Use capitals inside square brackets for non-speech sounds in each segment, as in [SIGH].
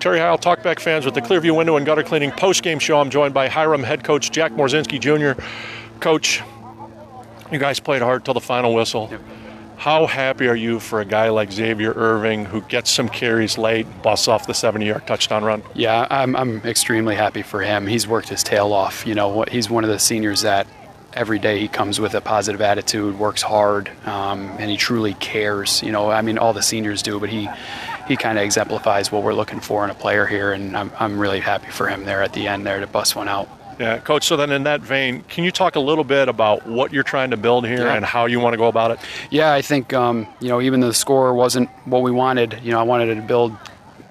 Terry Heil, Talkback fans with the Clearview Window and Gutter Cleaning post-game show. I'm joined by Hiram head coach Jack Mrozinski Jr. Coach, you guys played hard till the final whistle. Yep. How happy are you for a guy like Xavier Irving who gets some carries late, busts off the 70-yard touchdown run? Yeah, I'm, I'm extremely happy for him. He's worked his tail off. You know, he's one of the seniors that every day he comes with a positive attitude, works hard, um, and he truly cares. You know, I mean, all the seniors do, but he he kind of exemplifies what we're looking for in a player here, and I'm, I'm really happy for him there at the end there to bust one out. Yeah, coach. So then, in that vein, can you talk a little bit about what you're trying to build here Yeah. and how you want to go about it? Yeah, I think um, you know even though the score wasn't what we wanted, you know I wanted to build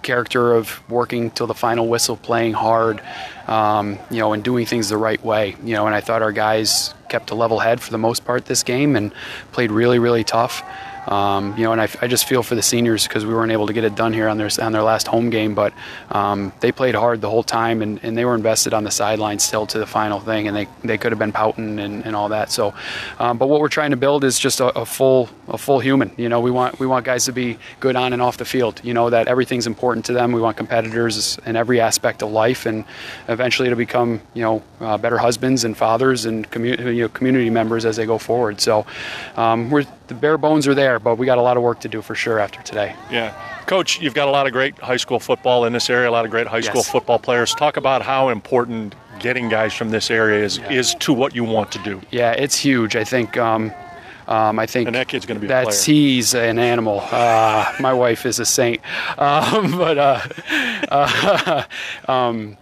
character of working till the final whistle, playing hard, um, you know, and doing things the right way. You know, and I thought our guys kept a level head for the most part this game and played really, really tough. Um, you know, and I, I just feel for the seniors because we weren't able to get it done here on their on their last home game, but um, they played hard the whole time and, and they were invested on the sideline still to the final thing, and they, they could have been pouting and, and all that. So, um, but what we're trying to build is just a, a full a full human. You know, we want we want guys to be good on and off the field. You know that everything's important to them. We want competitors in every aspect of life, and eventually to become you know uh, better husbands and fathers and commu- you know, community members as they go forward. So, um, we're the bare bones are there, but we got a lot of work to do for sure after today. Yeah. Coach, you've got a lot of great high school football in this area, a lot of great high school Yes. football players. Talk about how important getting guys from this area is, is to what you want to do. Yeah, it's huge. I think. Um, um, I think And that kid's gonna be a that's he's an animal. Uh, my wife is a saint, [LAUGHS] um, but uh, [LAUGHS] uh, [LAUGHS] um,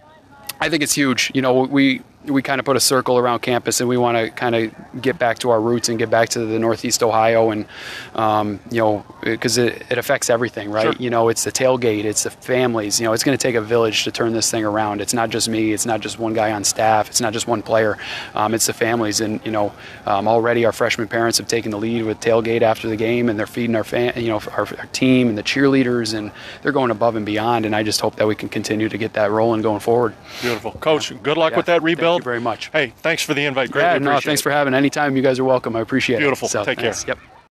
I think it's huge. You know, we we kind of put a circle around campus, and we want to kind of get back to our roots and get back to the Northeast Ohio, and um, you know, because it, it affects everything, right? Sure. You know, it's the tailgate, it's the families. You know, it's going to take a village to turn this thing around. It's not just me. It's not just one guy on staff. It's not just one player. Um, it's the families, and you know, um, already our freshman parents have taken the lead with tailgate after the game, and they're feeding our fan, you know, our, our team and the cheerleaders, and they're going above and beyond. And I just hope that we can continue to get that rolling going forward. Beautiful. Coach, good luck Yeah, with that rebuild. Thank you very much. Hey, thanks for the invite. Greatly yeah, no, thanks it. for having. Anytime you guys are welcome. I appreciate Beautiful. it. So, Take care. Yep.